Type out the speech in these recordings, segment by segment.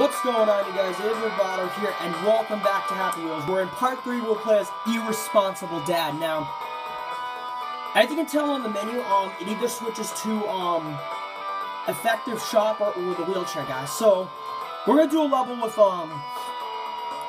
What's going on, you guys? It's Ribaudo here, and welcome back to Happy Wheels. We're in part three. We'll play as Irresponsible Dad. Now, as you can tell on the menu, um, it either switches to um, Effective Shopper or the Wheelchair Guy. So, we're gonna do a level with um,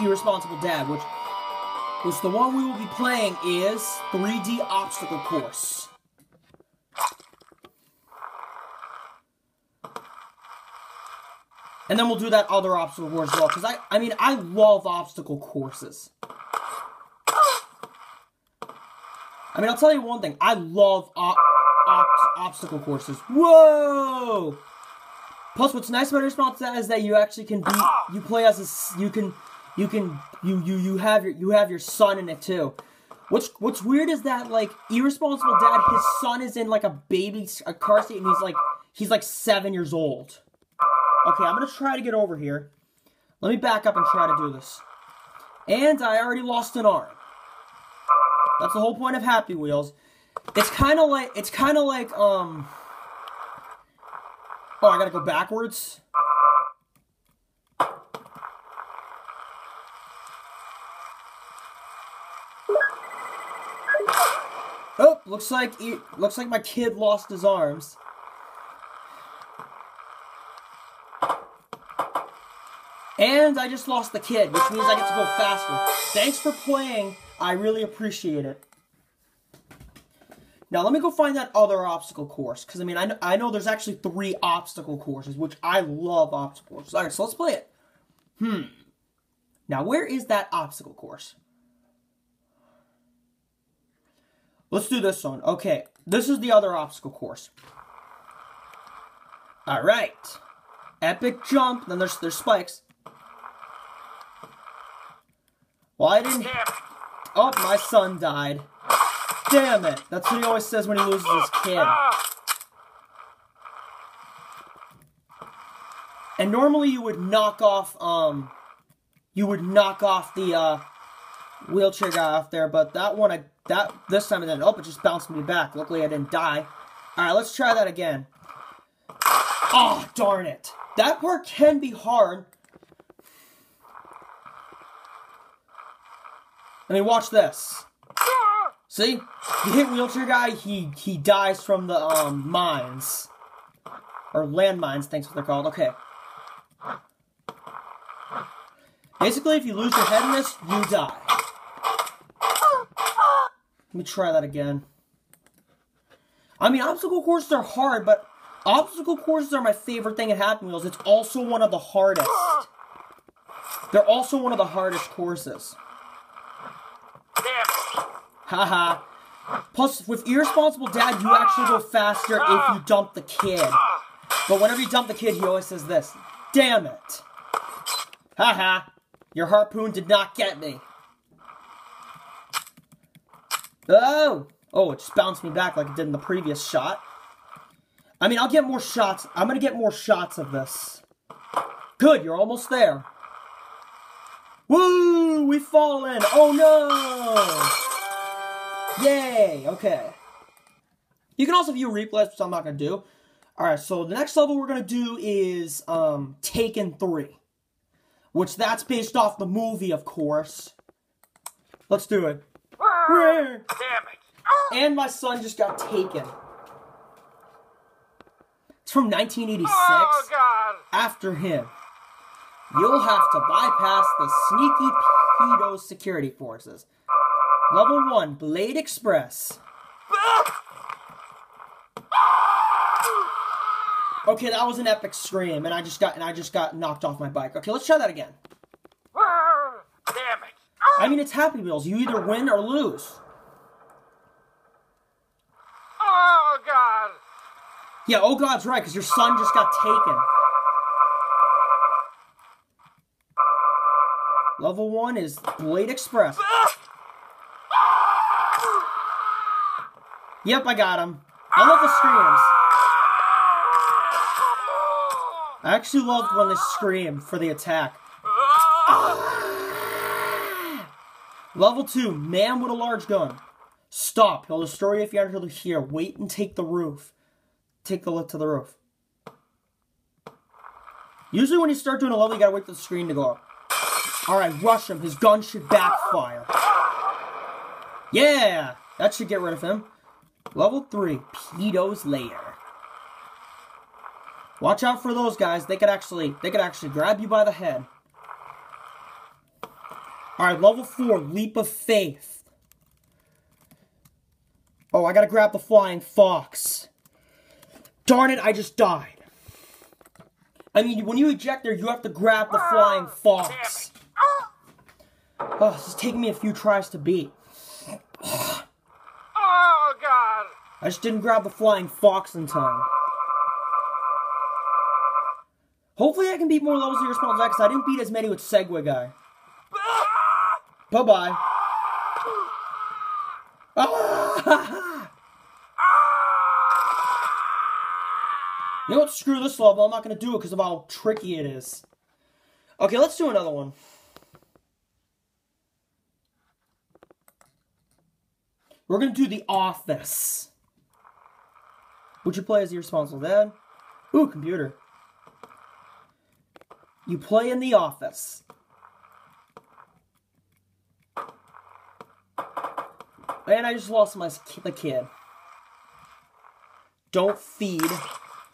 Irresponsible Dad, which, which the one we will be playing is 3D Obstacle Course. And then we'll do that other obstacle course as well. Because I, I mean, I love obstacle courses. I mean, I'll tell you one thing. I love op op obstacle courses. Whoa! Plus, what's nice about response is that you actually can be, you play as a, you can, you can, you, you, you have your, you have your son in it too. What's, what's weird is that, like, irresponsible dad, his son is in, like, a baby, a car seat, and he's, like, he's, like, seven years old. Okay, I'm going to try to get over here. Let me back up and try to do this. And I already lost an arm. That's the whole point of Happy Wheels. It's kind of like, it's kind of like, um... Oh, I gotta go backwards? Oh, looks like, it, looks like my kid lost his arms. And I just lost the kid, which means I get to go faster. Thanks for playing. I really appreciate it. Now, let me go find that other obstacle course. Because, I mean, I know, I know there's actually three obstacle courses, which I love obstacle courses. Alright, so let's play it. Hmm. Now, where is that obstacle course? Let's do this one. Okay, this is the other obstacle course. Alright. Epic jump. Then there's, there's spikes. Why didn't... Oh, my son died. Damn it. That's what he always says when he loses his kid. And normally you would knock off, um... You would knock off the, uh... Wheelchair guy off there, but that one, I... That, this time it didn't. Oh, it just bounced me back. Luckily I didn't die. Alright, let's try that again. Oh, darn it. That part can be hard, I mean, watch this. See? You hit wheelchair guy, he he dies from the um mines. Or landmines, thanks what they're called. Okay. Basically, if you lose your head in this, you die. Let me try that again. I mean, obstacle courses are hard, but obstacle courses are my favorite thing at Happy Wheels. It's also one of the hardest. They're also one of the hardest courses. Haha. Plus, with Irresponsible Dad, you actually go faster if you dump the kid. But whenever you dump the kid, he always says this. Damn it. Haha. Your harpoon did not get me. Oh! Oh, it just bounced me back like it did in the previous shot. I mean, I'll get more shots. I'm to get more shots of this. Good, you're almost there. Woo! We've fallen! Oh no! Yay! Okay. You can also view replays, which I'm not going to do. Alright, so the next level we're going to do is um, Taken 3. Which that's based off the movie, of course. Let's do it. Damn it. And my son just got taken. It's from 1986. Oh, God. After him. You'll have to bypass the sneaky pedo security forces. Level 1, Blade Express. Okay, that was an epic scream, and I just got and I just got knocked off my bike. Okay, let's try that again. Damn it. I mean, it's Happy Wheels. You either win or lose. Oh, God. Yeah, oh God's right, because your son just got taken. Level 1 is Blade Express. Ah! Yep, I got him. I love the screams. I actually loved when they screamed for the attack. Level 2, man with a large gun. Stop. He'll destroy you if you enter here. Wait and take the roof. Take the look to the roof. Usually when you start doing a level, you gotta wait for the screen to go up. Alright, rush him. His gun should backfire. Yeah! That should get rid of him. Level 3, Pedo's Lair. Watch out for those guys. They could actually they could actually grab you by the head. Alright, level 4, Leap of Faith. Oh, I gotta grab the flying fox. Darn it, I just died. I mean, when you eject there, you have to grab the flying fox. Oh, this is taking me a few tries to beat. I just didn't grab the flying fox in time. Hopefully I can beat more levels of your small because I didn't beat as many with Segway Guy. Bye-bye. You know what? Screw this level. I'm not going to do it because of how tricky it is. Okay, let's do another one. We're going to do The Office. Would you play as the responsible dad? Ooh, computer. You play in The Office. And I just lost my the kid. Don't feed.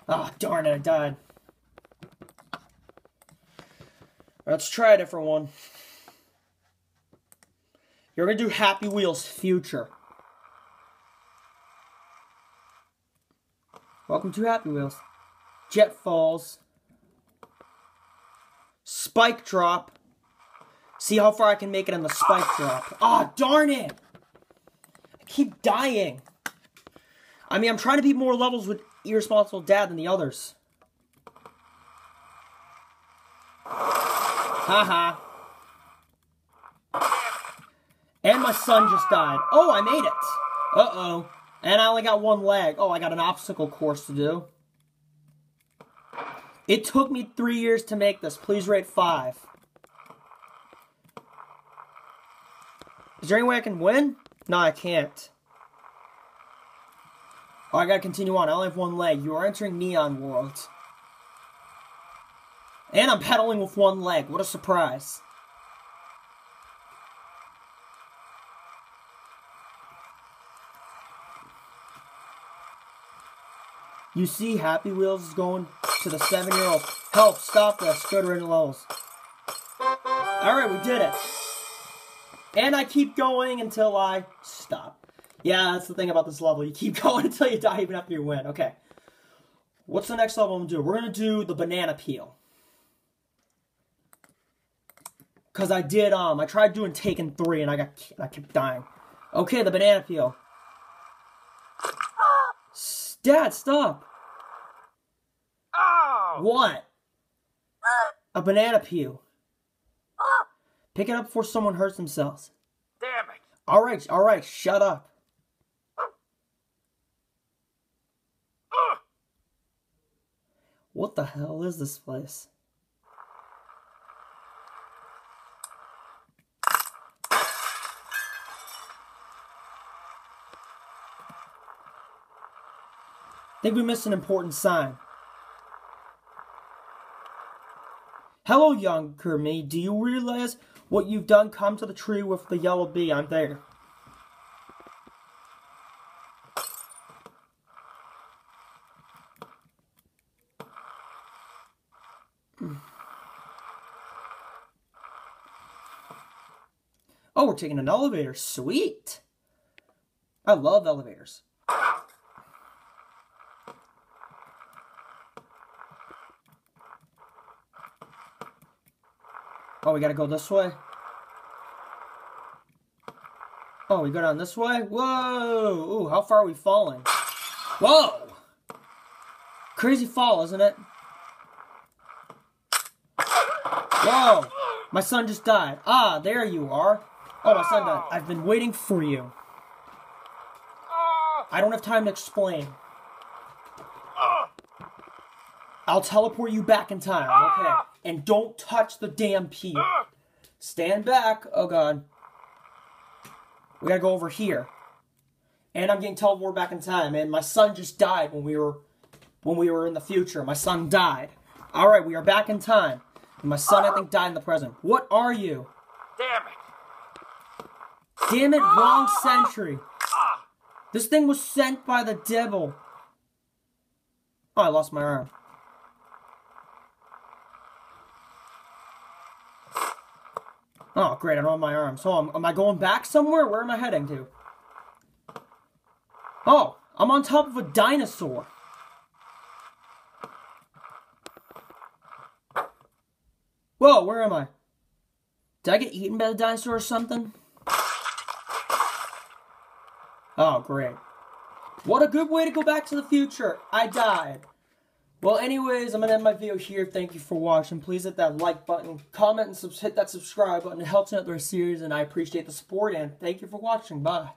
Ah, oh, darn it, I died. Let's try a different one. You're gonna do Happy Wheels Future. Welcome to Happy Wheels. Jet Falls. Spike Drop. See how far I can make it on the Spike Drop. Ah, oh, darn it! I keep dying. I mean, I'm trying to beat more levels with Irresponsible Dad than the others. Haha. and my son just died. Oh, I made it. Uh-oh. And I only got one leg. Oh, I got an obstacle course to do. It took me three years to make this. Please rate five. Is there any way I can win? No, I can't. Oh, I gotta continue on. I only have one leg. You are entering Neon World. And I'm pedaling with one leg. What a surprise. You see Happy Wheels is going to the seven-year-old. Help, stop to written levels. Alright, we did it. And I keep going until I stop. Yeah, that's the thing about this level. You keep going until you die even after you win. Okay. What's the next level I'm going to do? We're going to do the banana peel. Because I did, um, I tried doing Taken 3 and I got, I kept dying. Okay, the banana peel. Dad, stop. Oh. What? Uh. A banana peel. Uh. Pick it up before someone hurts themselves. Damn it. All right, all right, shut up. Uh. What the hell is this place? I think we missed an important sign. Hello, younger me. Do you realize what you've done? Come to the tree with the yellow bee. I'm there. Oh, we're taking an elevator. Sweet. I love elevators. Oh, we gotta go this way? Oh, we go down this way? Whoa! Ooh, how far are we falling? Whoa! Crazy fall, isn't it? Whoa! My son just died. Ah, there you are. Oh, my son died. I've been waiting for you. I don't have time to explain. I'll teleport you back in time, okay? And don't touch the damn pea. Stand back. Oh, God. We gotta go over here. And I'm getting teleported back in time. And my son just died when we were when we were in the future. My son died. Alright, we are back in time. And my son, I think, died in the present. What are you? Damn it. Damn it, wrong century. This thing was sent by the devil. Oh, I lost my arm. Oh, great, I don't have my arm. So, am, am I going back somewhere? Where am I heading to? Oh, I'm on top of a dinosaur. Whoa, where am I? Did I get eaten by the dinosaur or something? Oh, great. What a good way to go back to the future. I died. Well, anyways, I'm going to end my video here. Thank you for watching. Please hit that like button, comment, and hit that subscribe button. It helps me out the series, and I appreciate the support, and thank you for watching. Bye.